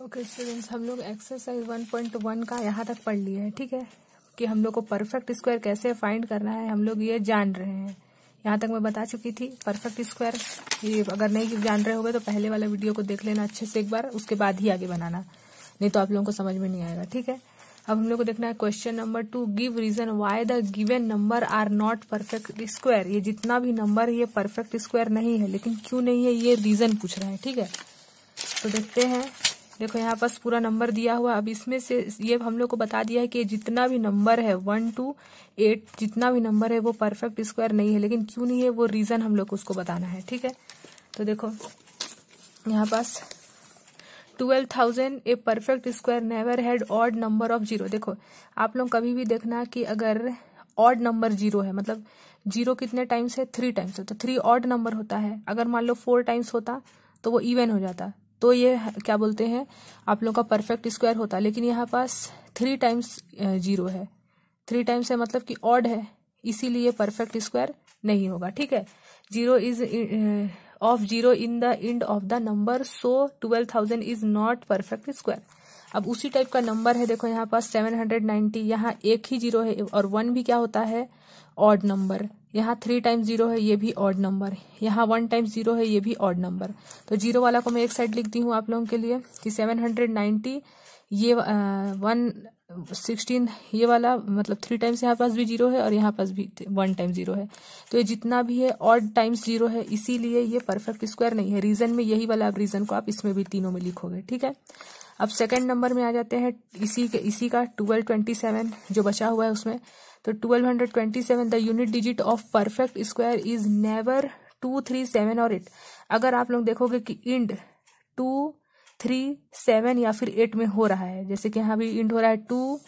Okay students हम लोग exercise 1.1 का यहाँ तक पढ़ लिया है, ठीक है? कि हम लोग को परफेक्ट स्क्वायर कैसे फाइंड करना है, हम लोग ये जान रहे हैं। यहाँ तक मैं बता चुकी थी परफेक्ट स्क्वायर ये अगर नहीं जान रहे होगे तो पहले वाला वीडियो को देख लेना अच्छे से एक बार, उसके बाद ही आगे बनाना। नहीं तो आप लोगों को समझ में नहीं आएगा, ठीक है? अब हम लोग को देखना है question number two give reason why the given number are not perfect square ये जितना भी नंबर ये परफेक्ट स्क्वायर नहीं है, लेकिन क्यों नहीं है, ये रीजन पूछ रहा है, ठीक है? तो देखते हैं। देखो, यहाँ पास पूरा नंबर दिया हुआ अब इसमें से ये हम लोग को बता दिया है कि जितना भी नंबर है, वन, टू, एट, जितना भी नंबर है, वो परफेक्ट स्क्वायर नहीं है, लेकिन क्यों नहीं है, वो रीजन हम लोग को उसको बताना है, ठीक है? तो देखो, यहाँ पास twelve thousand, a perfect square never had odd number of zero. देखो, आप लोग कभी भी देखना कि अगर ऑड नंबर ज़ीरो है मतलब ज़ीरो कितने टाइम्स है? थ्री टाइम्स है। तो थ्री ऑड नंबर होता है। अगर मान लो फोर टाइम्स होता तो वो इवन हो जाता। तो ये क्या बोलते हैं, आप लोगों का परफेक्ट स्क्वायर होता है, लेकिन यहाँ पास थ्री टाइम्स ज़ीरो है। थ्री टाइम्स है मतलब कि ऑड है, इसीलिए परफेक्ट स्क्वायर नहीं होगा, ठीक है? Zero is of zero in the end of the number so twelve thousand is not perfect square अब उसी टाइप का नंबर है, देखो यहाँ पास सेवन हंड्रेड नाइन्टी यहाँ एक ही ज़ीरो है, और वन भी क्या होता है? ऑड नंबर यहाँ थ्री टाइम्स ज़ीरो है, ये भी ऑड नंबर यहाँ वन टाइम्स ज़ीरो है, ये भी ऑड नंबर तो ज़ीरो वाला को मैं एक साइड लिखती हूँ आप लोगों के लिए कि सेवन हंड्रेड नाइन्टी ये वन सिक्सटीन ये वाला मतलब थ्री टाइम्स यहाँ पास भी ज़ीरो है और यहाँ पास भी वन टाइम ज़ीरो है। तो ये जितना भी है ऑड टाइम्स ज़ीरो है, इसीलिए ये परफेक्ट स्क्वायर नहीं है। रीजन में यही वाला रीजन को आप इसमें भी तीनों में लिखोगे, ठीक है? अब सेकंड नंबर में आ जाते हैं, इसी के, इसी का ट्वेल्व ट्वेंटी सेवन जो बचा हुआ है उसमें। तो twelve hundred twenty seven the unit digit of perfect square is never two three seven और एट अगर आप लोग देखोगे कि इंड टू थ्री सेवन या फिर एट में हो रहा है, जैसे कि यहाँ भी इंड हो रहा है टू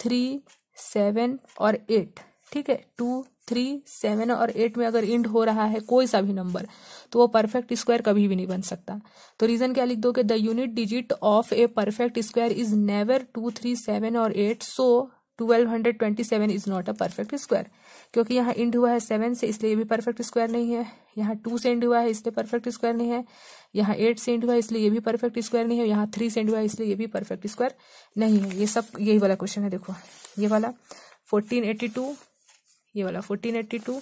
थ्री सेवन और एट ठीक है? टू थ्री सेवन और एट में अगर इंड हो रहा है कोई सा भी नंबर तो वो परफेक्ट स्क्वायर कभी भी नहीं बन सकता। तो रीजन क्या लिख दो कि the unit digit of a perfect square is never two three seven और eight so twelve hundred twenty seven is not a perfect square क्योंकि यहाँ इंड हुआ है सेवन से, इसलिए भी परफेक्ट स्क्वायर नहीं है। यहाँ टू से इंड हुआ है, इसलिए परफेक्ट स्क्वायर नहीं है। यहाँ एट से इंड हुआ है, इसलिए ये भी परफेक्ट स्क्वायर नहीं है। यहाँ थ्री से इंड हुआ है, इसलिए ये भी परफेक्ट स्क्वायर नहीं है। ये सब, यही वाला क्वेश्चन है, देखो। ये वाला फोर्टीन एट्टी टू ये वाला fourteen eighty two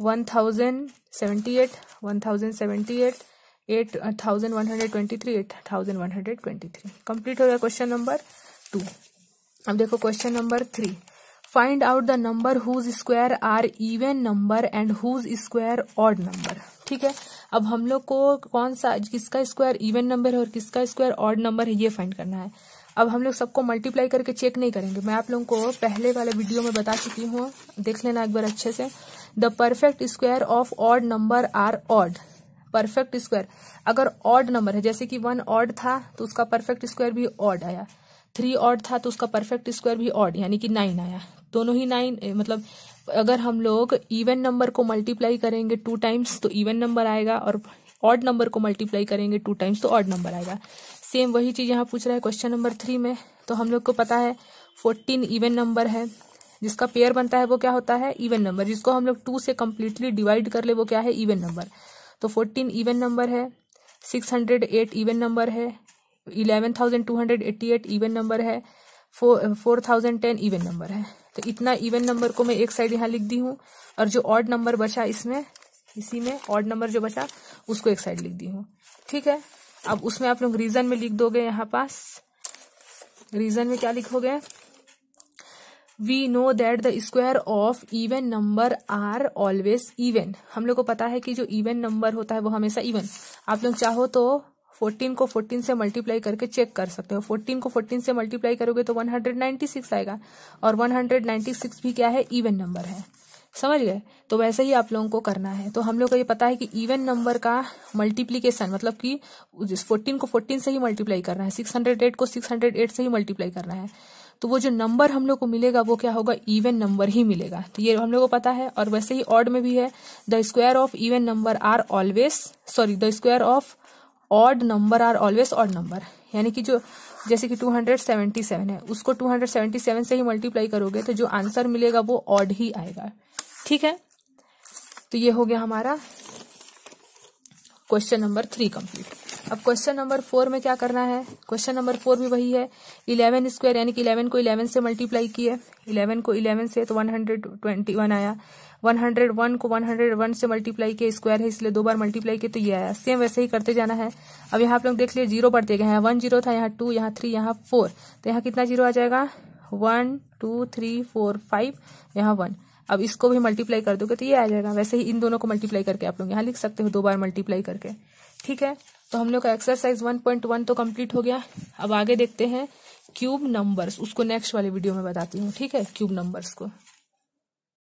one thousand seventy eight one thousand seventy eight eight thousand one hundred twenty three eight thousand one hundred twenty three complete हो गया क्वेश्चन नंबर टू अब देखो question number three find out the number whose square are even number and whose square odd number ठीक है? अब हम लोग को कौन सा, किसका स्क्वायर इवन नंबर है और किसका स्क्वायर ऑड नंबर है, ये फाइंड करना है। अब हम लोग सबको मल्टीप्लाई करके चेक नहीं करेंगे। मैं आप लोगों को पहले वाले वीडियो में बता चुकी हूँ। देख लेना एक बार अच्छे से। The perfect square of odd number are odd perfect square अगर ऑड नंबर है, जैसे कि वन ऑड था तो उसका परफेक्ट स्क्वायर भी ऑड आया। थ्री ऑड था तो उसका परफेक्ट स्क्वायर भी ऑड यानी कि नाइन आया। दोनों ही नाइन मतलब अगर हम लोग इवन नंबर को मल्टीप्लाई करेंगे टू टाइम्स तो इवन नंबर आएगा और ऑड नंबर को मल्टीप्लाई करेंगे टू टाइम्स तो ऑड नंबर आएगा। सेम वही चीज़ यहाँ पूछ रहा है क्वेश्चन नंबर थ्री में तो हम लोग को पता है फोर्टीन इवन नंबर है। जिसका पेयर बनता है वो क्या होता है? इवन नंबर जिसको हम लोग टू से कम्प्लीटली डिवाइड कर ले, वो क्या है? इवन नंबर तो फोर्टीन इवन नंबर है six hundred eight even number है eleven thousand two hundred eighty eight even number है four thousand ten even number है। तो इतना इवन नंबर को मैं एक साइड यहाँ लिख दी हूँ, और जो ऑड नंबर बचा इसमें, इसी में ऑड नंबर जो बचा, उसको एक साइड लिख दी हूँ। ठीक है? अब उसमें आप लोग रीजन में लिख दोगे यहाँ पास। रीजन में क्या लिखोगे? We know that the square of even number are always even हम लोग को पता है कि जो इवन नंबर होता है वो हमेशा इवन आप लोग चाहो तो 14 को 14 से मल्टीप्लाई करके चेक कर सकते हो। 14 को 14 से मल्टीप्लाई करोगे तो 196 आएगा। और 196 भी क्या है? इवन नंबर है। समझ गए? तो वैसे ही आप लोगों को करना है। तो हम लोग को ये पता है कि इवन नंबर का मल्टीप्लीकेशन मतलब कि फोर्टीन को फोर्टीन से ही मल्टीप्लाई करना है, सिक्स हंड्रेड एट को सिक्स हंड्रेड एट से ही मल्टीप्लाई करना है तो वो जो नंबर हम लोग को मिलेगा वो क्या होगा? इवन नंबर ही मिलेगा। तो ये हम लोग को पता है। और वैसे ही ऑड में भी है। The square of even number are always, sorry, the square of odd number are always odd number यानी कि जो, जैसे कि 277 है, उसको 277 से ही मल्टीप्लाई करोगे तो जो आंसर मिलेगा वो ऑड ही आएगा। ठीक है? तो ये हो गया हमारा क्वेश्चन नंबर थ्री कंप्लीट अब क्वेश्चन नंबर फोर में क्या करना है? क्वेश्चन नंबर फोर भी वही है। इलेवन स्क्वायर यानी कि इलेवन को इलेवन से मल्टीप्लाई किए इलेवन को इलेवन से तो वन हंड्रेड ट्वेंटी वन आया। वन हंड्रेड वन को वन हंड्रेड वन से मल्टीप्लाई किया स्क्वायर है, इसलिए दो बार मल्टीप्लाई किया तो ये आया। सेम वैसे ही करते जाना है। अब यहाँ आप लोग देख लिए ज़ीरो बढ़ते गए यहाँ वन ज़ीरो था, यहाँ टू यहाँ थ्री यहाँ फोर तो यहाँ कितना ज़ीरो आ जाएगा? One two three four five यहाँ वन अब इसको भी मल्टीप्लाई कर दोगे तो ये आ जाएगा। वैसे ही इन दोनों को मल्टीप्लाई करके आप लोग यहाँ लिख सकते हो, दो बार मल्टीप्लाई करके। ठीक है? तो हम लोग का एक्सरसाइज 1.1 तो कंप्लीट हो गया। अब आगे देखते हैं क्यूब नंबर्स उसको नेक्स्ट वाले वीडियो में बताती हूँ, ठीक है? क्यूब नंबर्स को।